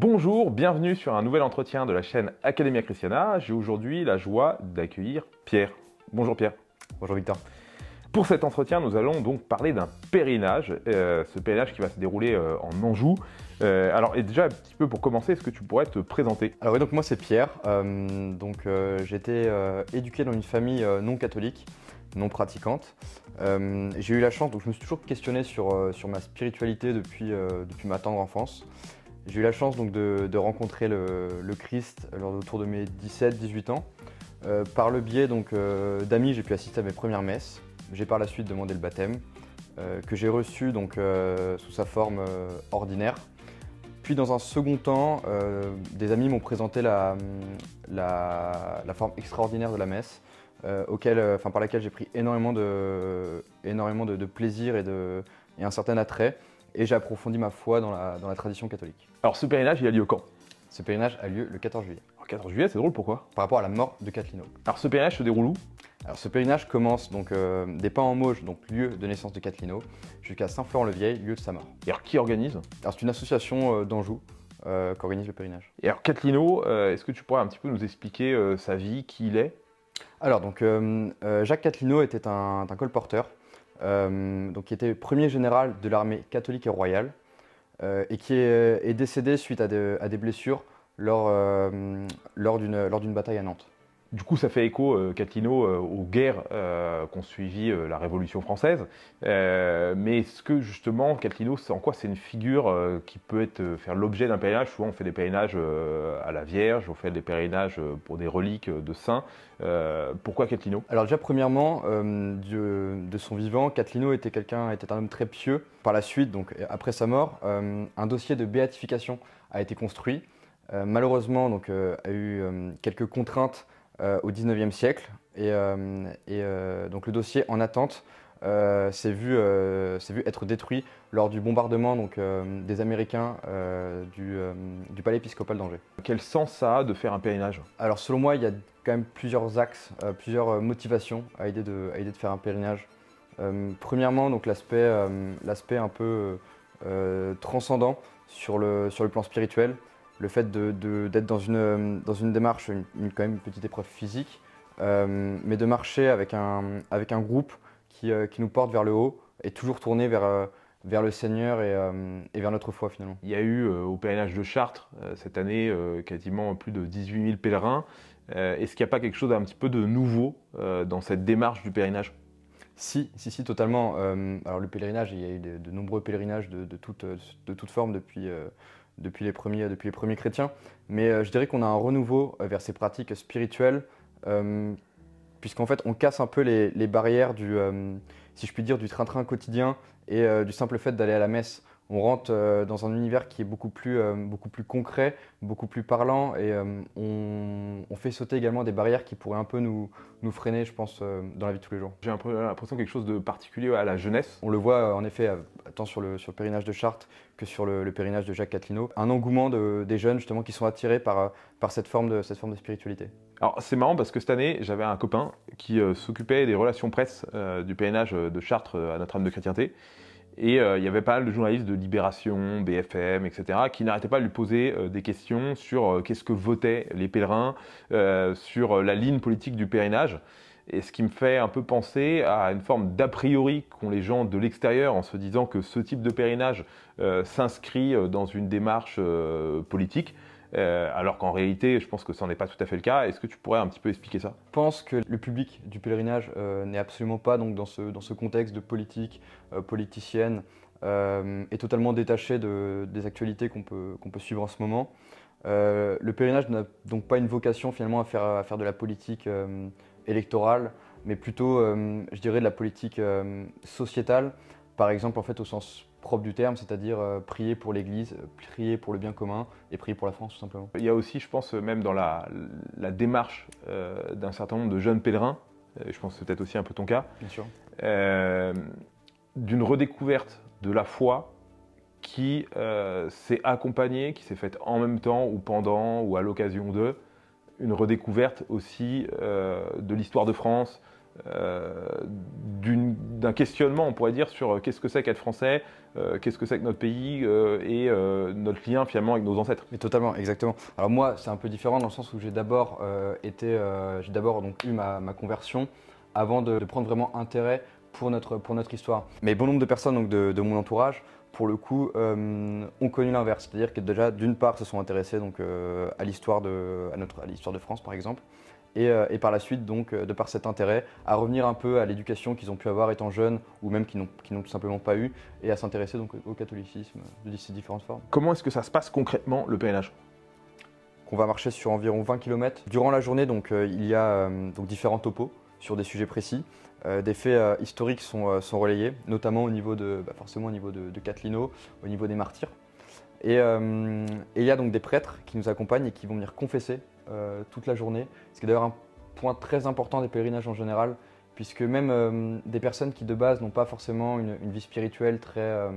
Bonjour, bienvenue sur un nouvel entretien de la chaîne Academia Christiana. J'ai aujourd'hui la joie d'accueillir Pierre. Bonjour Pierre. Bonjour Victor. Pour cet entretien, nous allons donc parler d'un pèlerinage, euh, ce pèlerinage qui va se dérouler euh, en Anjou. Euh, alors, et déjà un petit peu pour commencer, est-ce que tu pourrais te présenter? Alors oui, donc moi c'est Pierre. donc j'ai été éduqué dans une famille non catholique, non pratiquante. j'ai eu la chance, donc je me suis toujours questionné sur, sur ma spiritualité depuis, depuis ma tendre enfance. J'ai eu la chance donc de, rencontrer le, Christ lors autour de mes 17-18 ans. Euh, par le biais donc euh, d'amis, j'ai pu assister à mes premières messes. J'ai par la suite demandé le baptême, euh, que j'ai reçu donc sous sa forme ordinaire. Puis dans un second temps, des amis m'ont présenté la, forme extraordinaire de la messe, par laquelle j'ai pris énormément de, énormément de, plaisir et, et un certain attrait et j'ai approfondi ma foi dans la, dans la, tradition catholique. Alors ce pèlerinage, il a lieu quand? Ce pèlerinage a lieu le 14 juillet. Le 14 juillet, c'est drôle, pourquoi? Par rapport à la mort de Catlino. Alors ce pèlerinage se déroule où? Alors ce pèlerinage commence donc euh, des Pins en Mauges, donc lieu de naissance de Catlino, jusqu'à Saint-Florent-le-Vieil, lieu de sa mort. Et alors qui organise? Alors c'est une association euh, d'Anjou euh, qui organise le pèlerinage. Et alors Catlino, est-ce que tu pourrais un petit peu nous expliquer sa vie, qui il est? Alors donc Jacques Catlino était un, un colporteur, donc qui était premier général de l'armée catholique et royale. Euh, et qui est, décédé suite à, des blessures euh, lors d'une bataille à Nantes. Du coup, ça fait écho, euh, euh aux guerres qu'ont suivi la Révolution française. mais est-ce que justement, Catlino, en quoi c'est une figure qui peut être, faire l'objet d'un pèlerinage? Souvent, on fait des pèlerinages à la Vierge, on fait des pèlerinages pour des reliques de saints. pourquoi Catlino Alors déjà, premièrement, de, son vivant, Catlino était quelqu'un, était un homme très pieux. Par la suite, donc après sa mort, un dossier de béatification a été construit. malheureusement, donc, a eu quelques contraintes euh, au 19e siècle. Et, euh, euh, donc le dossier en attente s'est vu, vu, être détruit lors du bombardement donc, des Américains du, du, palais épiscopal d'Angers. Quel sens ça a de faire un pèlerinage? Alors selon moi, il y a quand même plusieurs axes, plusieurs motivations à aider de, à aider de faire un pèlerinage. premièrement, donc l'aspect, l'aspect un peu transcendant sur le, sur le plan spirituel le fait d'être dans, une, dans une démarche, une, quand même une petite épreuve physique, euh, mais de marcher avec un, avec un groupe qui, euh, qui, nous porte vers le haut et toujours tourné vers, euh, vers le Seigneur et, et, vers notre foi finalement. Il y a eu au pèlerinage de Chartres cette année quasiment plus de 18 000 pèlerins. Est-ce qu'il n'y a pas quelque chose d'un petit peu de nouveau dans cette démarche du pèlerinage? Si, si, si, totalement. alors le pèlerinage, il y a eu de, nombreux pèlerinages de, de toutes de toute formes depuis, depuis les premiers, chrétiens. Mais euh, je dirais qu'on a un renouveau euh, vers ces pratiques spirituelles, euh, puisqu'en fait on casse un peu les, les barrières du, si je puis dire, du train-train quotidien et du simple fait d'aller à la messe on rentre euh, dans un univers qui est beaucoup plus, euh, beaucoup plus concret, beaucoup plus parlant, et euh, on, fait sauter également des barrières qui pourraient un peu nous, nous freiner, je pense, dans la vie de tous les jours. J'ai l'impression quelque chose de particulier à la jeunesse. On le voit en effet, tant sur le, sur le périnage de Chartres que sur le, périnage de Jacques Catlino, un engouement des jeunes justement qui sont attirés par, par cette, forme de, cette forme de spiritualité. Alors c'est marrant parce que cette année, j'avais un copain qui s'occupait des relations presse du périnage de Chartres à Notre-Dame de Chrétienté. Et euh, il y avait pas mal de journalistes de Libération, BFM, etc., qui n'arrêtaient pas de lui poser euh, des questions sur euh, qu'est-ce que votaient les pèlerins, sur la ligne politique du pèlerinage. Et ce qui me fait un peu penser à une forme d'a priori qu'ont les gens de l'extérieur en se disant que ce type de pèlerinage s'inscrit dans une démarche politique. Euh, alors qu'en réalité, je pense que ce n'est pas tout à fait le cas. Est-ce que tu pourrais un petit peu expliquer ça? Je pense que le public du pèlerinage euh, n'est absolument pas dans, ce, contexte de politique euh, politicienne, est totalement détaché de, des actualités qu'on peut, qu'on peut suivre en ce moment. le pèlerinage n'a donc pas une vocation finalement à faire, à faire de la politique électorale, mais plutôt, je dirais, de la politique sociétale, par exemple en fait au sens propre du terme, c'est-à-dire euh, prier pour l'Église, euh, prier pour le bien commun et prier pour la France tout simplement. Il y a aussi, je pense, même dans la, démarche euh, d'un certain nombre de jeunes pèlerins, je pense que c'est peut-être aussi un peu ton cas, d'une redécouverte de la foi qui s'est accompagnée, qui s'est faite en même temps ou pendant ou à l'occasion de, une redécouverte aussi de l'histoire de France, d'un questionnement, on pourrait dire, sur euh, qu'est-ce que c'est qu'être français, euh, qu'est-ce que c'est que notre pays euh, et euh, notre lien finalement avec nos ancêtres. Mais totalement, exactement. Alors moi, c'est un peu différent dans le sens où j'ai d'abord euh, été, euh, j'ai d'abord donc eu ma, conversion avant de, prendre vraiment intérêt pour notre, pour notre histoire. Mais bon nombre de personnes donc de, mon entourage, pour le coup, euh, ont connu l'inverse. C'est-à-dire que déjà, d'une part, se sont intéressés donc euh, à l'histoire de, à l'histoire de France, par exemple. Et, euh, et par la suite, donc, euh, de par cet intérêt, à revenir un peu à l'éducation qu'ils ont pu avoir étant jeunes, ou même qui n'ont, tout simplement pas eu, et à s'intéresser donc au catholicisme de ses différentes formes. Comment est-ce que ça se passe concrètement le pèlerinage qu'on va marcher sur environ 20 km. Durant la journée, donc, euh, il y a euh, donc, différents topos sur des sujets précis. Euh, des faits euh, historiques sont, euh, sont relayés, notamment au niveau de, bah, forcément au niveau de, de Catlino, au niveau des martyrs. Et, il y a donc des prêtres qui nous accompagnent et qui vont venir confesser toute la journée, ce qui est d'ailleurs un point très important des pèlerinages en général, puisque même euh, des personnes qui de base n'ont pas forcément une, vie spirituelle très, euh,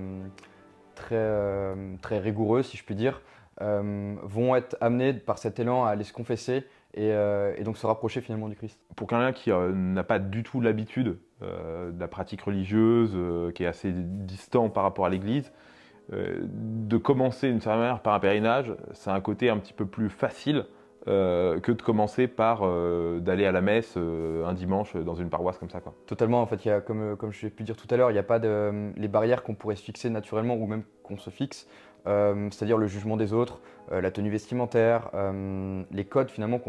très, euh, très rigoureuse, si je puis dire, euh, vont être amenées par cet élan à aller se confesser et, euh, donc se rapprocher finalement du Christ. Pour quelqu'un qui euh, n'a pas du tout l'habitude euh, de la pratique religieuse, euh, qui est assez distant par rapport à l'Église, euh, de commencer une certaine manière par un pèlerinage, c'est un côté un petit peu plus facile euh, que de commencer par euh, d'aller à la messe euh, un dimanche dans une paroisse comme ça. Quoi. Totalement, en fait, y a, comme, euh, comme je l'ai pu dire tout à l'heure, il n'y a pas les barrières qu'on pourrait se fixer naturellement ou même qu'on se fixe, c'est-à-dire le jugement des autres, la tenue vestimentaire, les codes finalement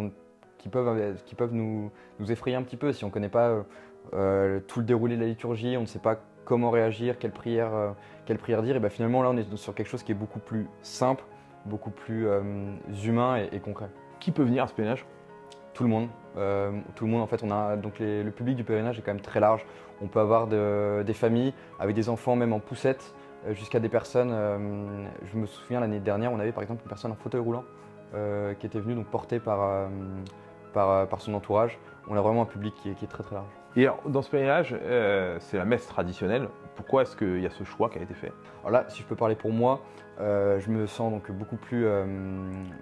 qui peuvent, qui peuvent nous, effrayer un petit peu si on ne connaît pas tout le déroulé de la liturgie, on ne sait pas comment réagir, quelle prière, quelle prière dire, et ben finalement là on est sur quelque chose qui est beaucoup plus simple, beaucoup plus humain et concret. Qui peut venir à ce pèlerinage? Tout le monde. Euh, tout le monde, en fait, on a donc le public du pèlerinage est quand même très large. On peut avoir de- des familles avec des enfants même en poussette, euh, jusqu'à des personnes. euh, je me souviens l'année dernière, on avait par exemple une personne en fauteuil roulant qui était venue donc portée par, par, par son entourage. On a vraiment un public qui est, qui est très très large. Et dans ce pèlerinage, euh, c'est la messe traditionnelle. Pourquoi est-ce qu'il y a ce choix qui a été fait? Alors là, si je peux parler pour moi, euh, je me sens donc beaucoup plus, euh,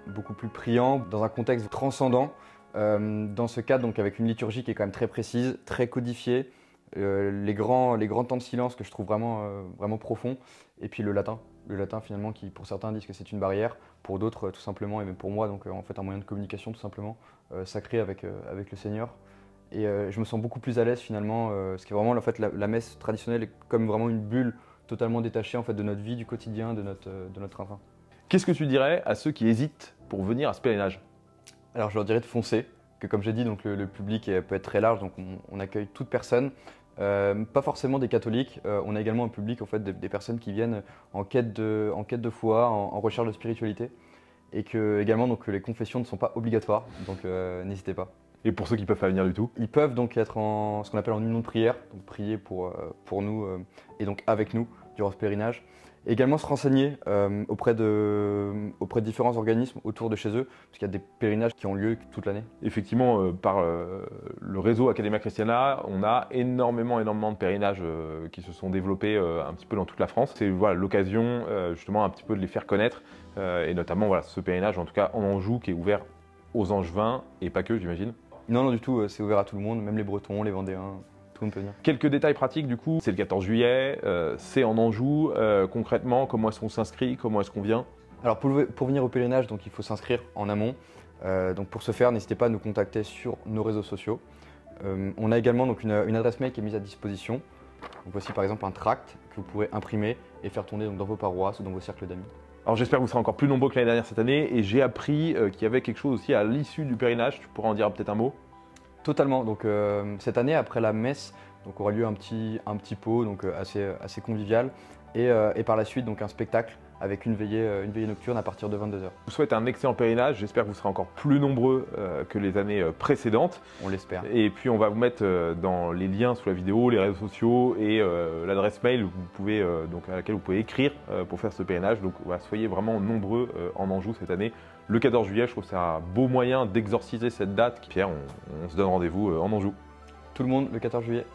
beaucoup plus priant dans un contexte transcendant. Euh, dans ce cadre, donc avec une liturgie qui est quand même très précise, très codifiée, les, grands, les grands temps de silence que je trouve vraiment, vraiment profonds, et puis le latin. Le latin finalement qui pour certains disent que c'est une barrière, pour d'autres tout simplement, et même pour moi donc en fait un moyen de communication tout simplement, sacré avec, avec le Seigneur. Et euh, je me sens beaucoup plus à l'aise finalement, euh, ce qui est vraiment en fait la, la messe traditionnelle est comme vraiment une bulle totalement détachée en fait de notre vie, du quotidien, de notre, euh, de notre train-train. Qu'est-ce que tu dirais à ceux qui hésitent pour venir à ce pèlerinage? Alors je leur dirais de foncer, que comme j'ai dit, donc le, le public peut être très large, donc on, on accueille toute personne, Euh, pas forcément des catholiques. euh, on a également un public en fait des, des personnes qui viennent en quête de, en quête de foi, en, en recherche de spiritualité, et que également donc les confessions ne sont pas obligatoires, donc euh, n'hésitez pas. Et pour ceux qui peuvent pas venir du tout Ils peuvent donc être en ce qu'on appelle en union de prière, donc prier pour, euh, pour nous euh, et donc avec nous durant ce pèlerinage. Également se renseigner euh, auprès, de, auprès de différents organismes autour de chez eux, parce qu'il y a des pèlerinages qui ont lieu toute l'année. Effectivement, par le réseau Academia Christiana, on a énormément, énormément de pèlerinages qui se sont développés un petit peu dans toute la France. C'est voilà, l'occasion justement un petit peu de les faire connaître, et notamment voilà, ce pèlerinage, en tout cas en Anjou, qui est ouvert aux Angevins, et pas que, j'imagine. Non, non, du tout, euh, c'est ouvert à tout le monde, même les Bretons, les Vendéens, tout le monde peut venir. Quelques détails pratiques du coup, c'est le 14 juillet, euh, c'est en Anjou. Euh, concrètement, comment est-ce qu'on s'inscrit Comment est-ce qu'on vient? Alors pour, le- pour venir au pèlerinage, donc, il faut s'inscrire en amont. Euh, donc pour ce faire, n'hésitez pas à nous contacter sur nos réseaux sociaux. On a également donc, une, une adresse mail qui est mise à disposition. Donc, voici par exemple un tract que vous pourrez imprimer et faire tourner donc, dans vos paroisses ou dans vos cercles d'amis. Alors j'espère que vous serez encore plus nombreux que l'année dernière cette année, et j'ai appris euh, qu'il y avait quelque chose aussi à l'issue du pèlerinage. Tu pourras en dire peut-être un mot? Totalement. Donc euh, cette année, après la messe, donc aura lieu un petit, pot donc euh, assez, convivial, et, et par la suite donc un spectacle avec une veillée, euh, une veillée nocturne à partir de 22h. Je vous souhaite un excellent pèlerinage. J'espère que vous serez encore plus nombreux euh, que les années euh, précédentes. On l'espère. Et puis on va vous mettre dans les liens sous la vidéo, les réseaux sociaux et l'adresse mail où vous pouvez, donc, à laquelle vous pouvez écrire pour faire ce pèlerinage. Donc voilà, soyez vraiment nombreux en Anjou cette année. Le 14 juillet, je trouve que c'est un beau moyen d'exorciser cette date. Pierre, on, on se donne rendez-vous en Anjou. Tout le monde le 14 juillet.